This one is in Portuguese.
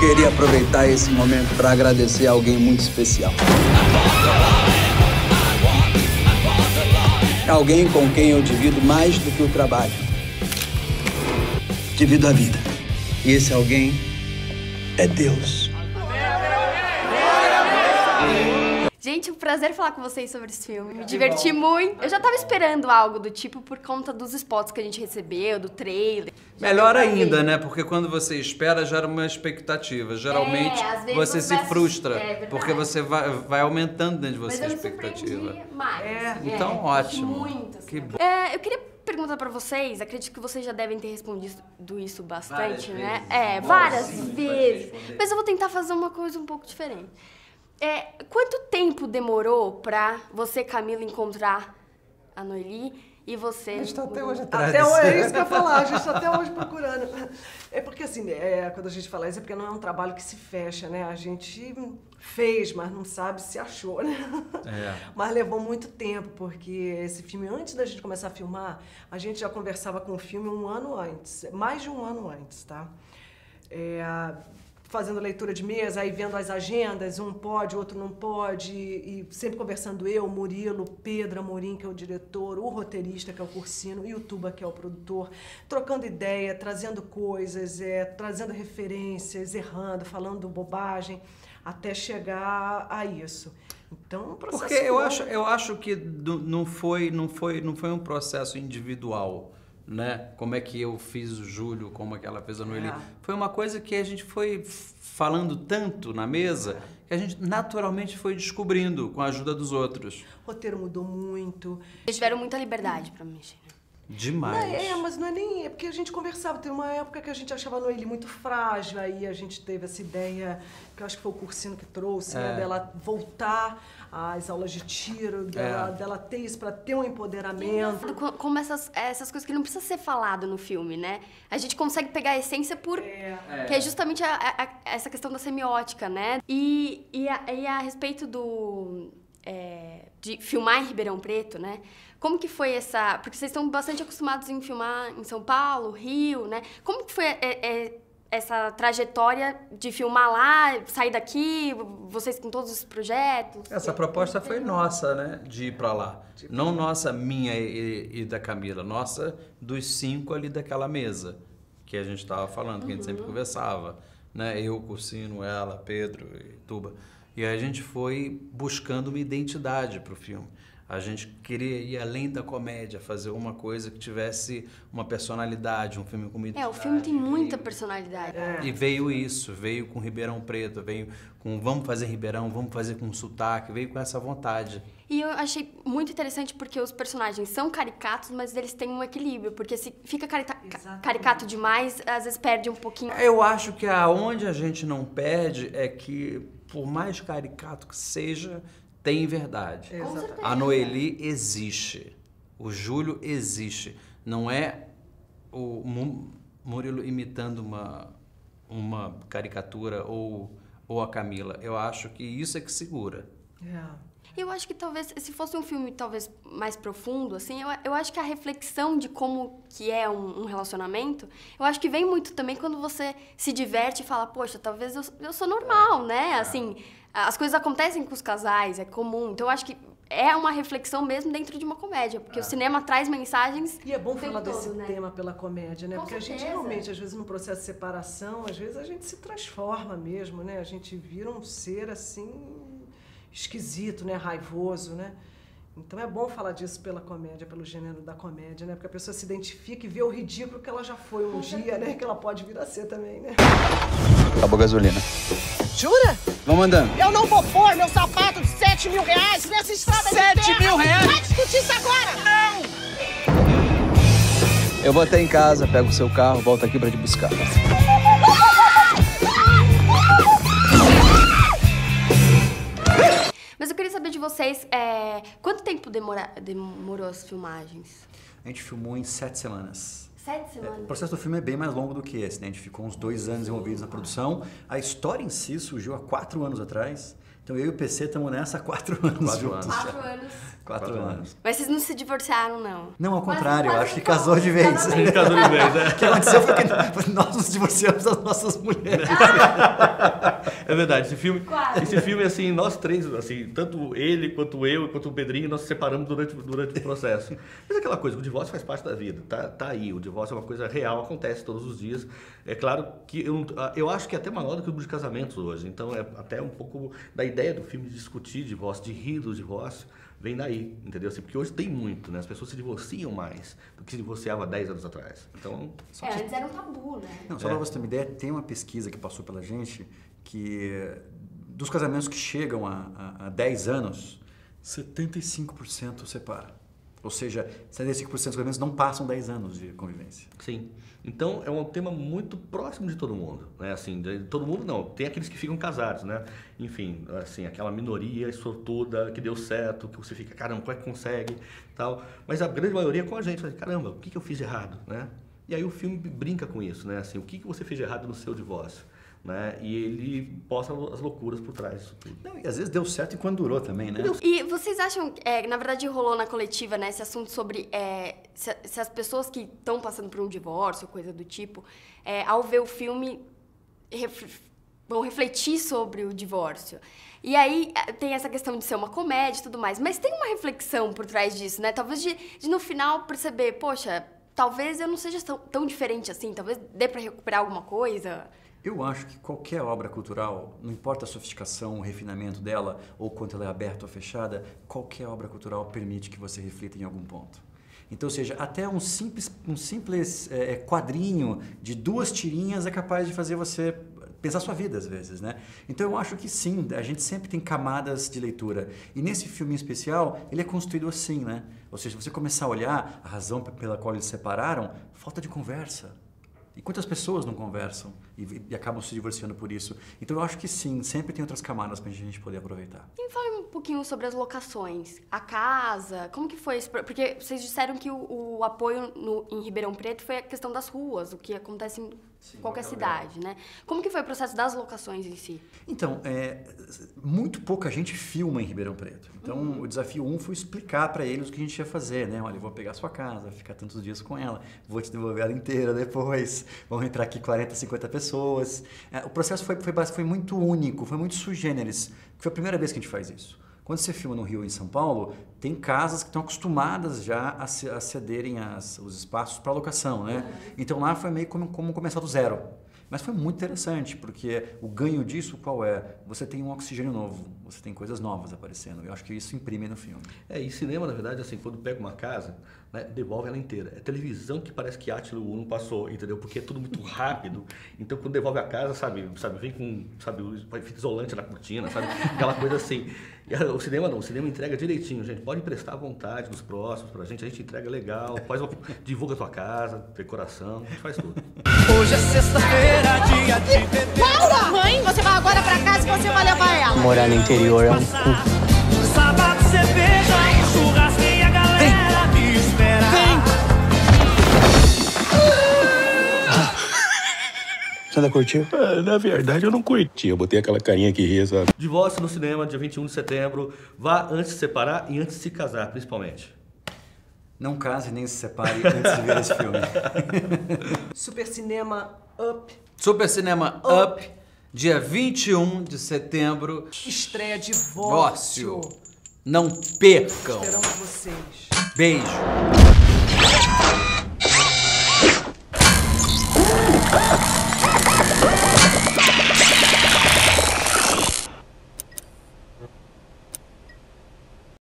Eu queria aproveitar esse momento para agradecer alguém muito especial. Alguém com quem eu divido mais do que o trabalho. Divido a vida. E esse alguém é Deus. Gente, um prazer falar com vocês sobre esse filme. Me diverti muito. Eu já tava esperando algo do tipo por conta dos spots que a gente recebeu, do trailer. Melhor ainda, né? Porque quando você espera, gera uma expectativa. Geralmente É, você se frustra, é porque você vai, vai aumentando dentro de você Mas a eu me expectativa. mais. É. Então, É, ótimo. Muito. assim. Que bom. É, eu queria perguntar pra vocês, acredito que vocês já devem ter respondido isso bastante, Várias né? vezes. É, várias vezes. Mas eu vou tentar fazer uma coisa um pouco diferente. É, quanto tempo demorou pra você, Camila, encontrar a Noeli e você... A gente tá até hoje atrás Até hoje, é isso que eu ia falar, a gente está até hoje procurando. É porque assim, é, quando a gente fala isso é porque não é um trabalho que se fecha, né? A gente fez, mas não sabe se achou, né? É. Mas levou muito tempo, porque esse filme, antes da gente começar a filmar, a gente já conversava com o filme um ano antes, mais de um ano antes, tá? É, fazendo leitura de mesa, aí vendo as agendas, um pode, outro não pode, e sempre conversando eu, Murilo, Pedro Amorim, que é o diretor, o roteirista, que é o Cursino, e o Tuba, que é o produtor, trocando ideia, trazendo coisas, é, trazendo referências, errando, falando bobagem, até chegar a isso. Então, um processo Porque eu longo. acho, eu acho que não foi, não, foi, não foi um processo individual, né? Como é que eu fiz o Júlio, como é que ela fez a Noeli. É. Foi uma coisa que a gente foi falando tanto na mesa que a gente naturalmente foi descobrindo com a ajuda dos outros. O roteiro mudou muito. Vocês tiveram muita liberdade pra mexer. Né? Demais. Não, é, mas não é nem. É porque a gente conversava. Teve uma época que a gente achava a Noeli muito frágil, aí a gente teve essa ideia, que eu acho que foi o Cursino que trouxe, né? É. Dela voltar às aulas de tiro, dela, É. dela ter isso para ter um empoderamento. Co- Como essas, essas coisas que não precisa ser falado no filme, né? A gente consegue pegar a essência por... Que é justamente a- a- a- essa questão da semiótica, né? E, e, a, e a respeito do... é, de filmar em Ribeirão Preto, né? Como que foi essa... Porque vocês estão bastante acostumados em filmar em São Paulo, Rio, né? Como que foi é, é, essa trajetória de filmar lá, sair daqui, vocês com todos os projetos? Essa proposta foi nossa, né? De ir pra lá. Não nossa, minha e, e da Camila. Nossa, dos cinco ali daquela mesa. Que a gente estava falando, que a gente sempre conversava. Né? Eu, Cursino, ela, Pedro e Tuba. E aí a gente foi buscando uma identidade para o filme. A gente queria ir além da comédia, fazer uma coisa que tivesse uma personalidade, um filme com uma É, o filme tem muita veio- personalidade. e veio isso, veio com Ribeirão Preto, veio com vamos fazer Ribeirão, vamos fazer com sotaque, veio com essa vontade. E eu achei muito interessante porque os personagens são caricatos, mas eles têm um equilíbrio. Porque se fica caricato demais, às vezes perde um pouquinho. Eu acho que aonde a gente não perde é que, por mais caricato que seja, tem verdade. Certeza. A Noeli existe. O Júlio existe. Não é o Mu- Murilo imitando uma, uma caricatura ou, ou a Camila. Eu acho que isso é que segura. É. Eu acho que talvez, se fosse um filme talvez mais profundo, assim, eu, eu acho que a reflexão de como que é um, um relacionamento, eu acho que vem muito também quando você se diverte e fala, poxa, talvez eu, eu sou normal, né? Assim, as coisas acontecem com os casais, é comum. Então eu acho que é uma reflexão mesmo dentro de uma comédia, porque o cinema traz mensagens E é bom falar todo, desse né? tema pela comédia, né? Com Porque a gente certeza. realmente, às vezes, no processo de separação, às vezes a gente se transforma mesmo, né? A gente vira um ser assim esquisito, né? Raivoso, né? Então é bom falar disso pela comédia, pelo gênero da comédia, né? Porque a pessoa se identifica e vê o ridículo que ela já foi um dia, né? Que ela pode vir a ser também, né? Acabou a gasolina. Jura? Vamos andando. Eu não vou pôr meu sapato de 7 mil reais nessa estrada de 7 mil reais? Vai discutir isso agora! Não! Eu vou até em casa, pego o seu carro, volto aqui pra te buscar. Vocês, é, quanto tempo demora, demorou as filmagens? A gente filmou em sete semanas. Sete É, semanas? O processo do filme é bem mais longo do que esse, né? A gente ficou uns dois anos envolvidos na produção. A história em si surgiu há quatro anos atrás. Então eu e o PC estamos nessa há quatro anos Quatro juntos. anos. Quatro anos. Quatro, Quatro anos. Mas vocês não se divorciaram, não. Não, ao contrário, quase acho que casou de vez. Casou de vez, né? O que aconteceu foi que nós nos divorciamos das nossas mulheres. É verdade, esse filme, Quase. esse filme, assim, nós três, assim, tanto ele, quanto eu, quanto o Pedrinho, nós nos separamos durante, durante o processo. Mas é aquela coisa, o divórcio faz parte da vida, tá, tá aí, o divórcio é uma coisa real, acontece todos os dias. É claro que eu, eu acho que é até maior do que o de casamentos hoje, então é até um pouco da ideia do filme de discutir divórcio, de rir do divórcio, vem daí, entendeu? Assim, porque hoje tem muito, né? As pessoas se divorciam mais do que se divorciavam há 10 anos atrás. Então, É, antes era um tabu, né? Não, só para você ter uma ideia, tem uma pesquisa que passou pela gente que dos casamentos que chegam a, a, a 10 anos, 75% separa. Ou seja, 75% dos casamentos não passam 10 anos de convivência. Sim. Então é um tema muito próximo de todo mundo, né? Assim, de todo mundo não. Tem aqueles que ficam casados, né? Enfim, assim, aquela minoria sortuda que deu certo, que você fica, caramba, como é que consegue, tal. Mas a grande maioria é com a gente, fala, caramba, o que, que eu fiz de errado, né? E aí o filme brinca com isso, né? Assim, o que, que você fez de errado no seu divórcio, né? E ele posta as loucuras por trás disso tudo. Não, e às vezes deu certo enquanto durou também, né? E vocês acham, é, na verdade rolou na coletiva, né, esse assunto sobre é, se, se as pessoas que estão passando por um divórcio, coisa do tipo, é, ao ver o filme, ref- vão refletir sobre o divórcio. E aí é, tem essa questão de ser uma comédia e tudo mais, mas tem uma reflexão por trás disso, né? Talvez de, de no final perceber, poxa, talvez eu não seja tão, tão diferente assim, talvez dê pra recuperar alguma coisa. Eu acho que qualquer obra cultural, não importa a sofisticação, o refinamento dela, ou quanto ela é aberta ou fechada, qualquer obra cultural permite que você reflita em algum ponto. Então, seja, até um simples, um simples eh, quadrinho de duas tirinhas é capaz de fazer você pensar sua vida às vezes, né? Então eu acho que sim, a gente sempre tem camadas de leitura. E nesse filme especial, ele é construído assim, né? Ou seja, se você começar a olhar a razão pela qual eles se separaram, falta de conversa. E quantas pessoas não conversam e, e acabam se divorciando por isso? Então eu acho que sim, sempre tem outras camadas pra gente poder aproveitar. E me fale um pouquinho sobre as locações. A casa, como que foi isso? Porque vocês disseram que o, o apoio no- em Ribeirão Preto foi a questão das ruas, o que acontece em qualquer cidade, né? Como que foi o processo das locações em si? Então, é, muito pouca gente filma em Ribeirão Preto. Então, o desafio um foi explicar para eles o que a gente ia fazer, né? Olha, eu vou pegar a sua casa, ficar tantos dias com ela, vou te devolver ela inteira depois, vão entrar aqui 40, 50 pessoas. É, o processo foi, foi, foi muito único, foi muito sui generis, foi a primeira vez que a gente faz isso. Quando você filma no Rio ou em São Paulo, tem casas que estão acostumadas já a, ce- a cederem as- os espaços para locação, né? Então lá foi meio como, como começar do zero. Mas foi muito interessante, porque o ganho disso qual é? Você tem um oxigênio novo, você tem coisas novas aparecendo. Eu acho que isso imprime no filme. É, e cinema, na verdade, assim, quando pega uma casa, né, devolve ela inteira. É televisão que parece que Átila não passou, entendeu? Porque é tudo muito rápido. Então, quando devolve a casa, sabe, sabe vem com, sabe, fita isolante na cortina, sabe? Aquela coisa assim. E a- o cinema não, o cinema entrega direitinho, gente. Pode emprestar à vontade nos próximos pra gente, a gente entrega legal, faz uma, divulga a tua casa, decoração, a gente faz tudo. Hoje é sexta-feira, dia de beber. Paula! Mãe, você vai agora pra casa e você vai levar ela. Morar no interior é um cu. Sábado, cerveja, churrasco e a galera me espera. Você ainda curtiu? Ah, Na verdade, eu não curti. Eu botei aquela carinha que ria, sabe? Divórcio no cinema, dia 21 de setembro. Vá antes de se separar e antes de se casar, principalmente. Não case nem se separe antes de ver esse filme. Super Cinema Up, Super Cinema Up, dia 21 de setembro. estreia Divórcio. Divórcio. Não percam. Esperamos vocês. Beijo.